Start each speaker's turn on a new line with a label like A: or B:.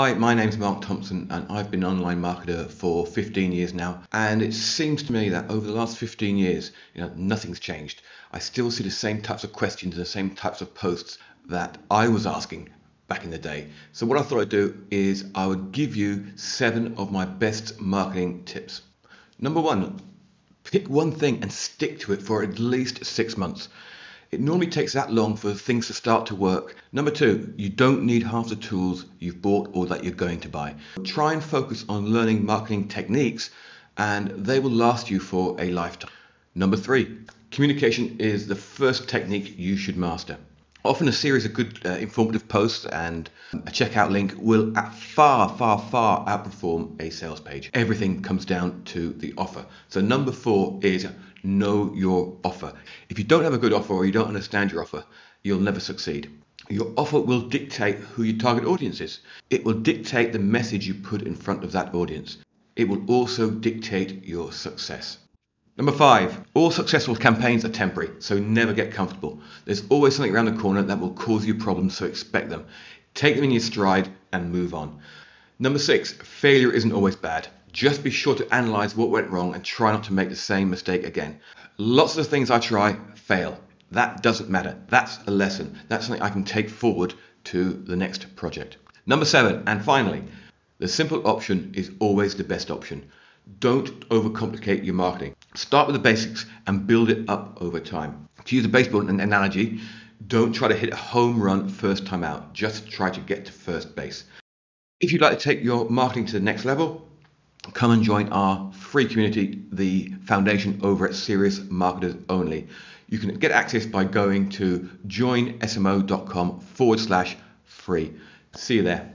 A: Hi, my name's Mark Thompson, and I've been an online marketer for 15 years now. And it seems to me that over the last 15 years, you know, nothing's changed. I still see the same types of questions and the same types of posts that I was asking back in the day. So what I thought I'd do is I would give you seven of my best marketing tips. Number one, pick one thing and stick to it for at least six months. It normally takes that long for things to start to work. Number two, you don't need half the tools you've bought or that you're going to buy. Try and focus on learning marketing techniques and they will last you for a lifetime. Number three, communication is the first technique you should master. Often a series of good uh, informative posts and a checkout link will far, far, far outperform a sales page. Everything comes down to the offer. So number four is know your offer. If you don't have a good offer or you don't understand your offer, you'll never succeed. Your offer will dictate who your target audience is. It will dictate the message you put in front of that audience. It will also dictate your success. Number five, all successful campaigns are temporary, so never get comfortable. There's always something around the corner that will cause you problems, so expect them. Take them in your stride and move on. Number six, failure isn't always bad. Just be sure to analyze what went wrong and try not to make the same mistake again. Lots of the things I try fail. That doesn't matter. That's a lesson. That's something I can take forward to the next project. Number seven, and finally, the simple option is always the best option. Don't overcomplicate your marketing. Start with the basics and build it up over time. To use a baseball analogy, don't try to hit a home run first time out. Just try to get to first base. If you'd like to take your marketing to the next level, come and join our free community, the foundation over at Serious Marketers Only. You can get access by going to joinsmo.com forward slash free. See you there.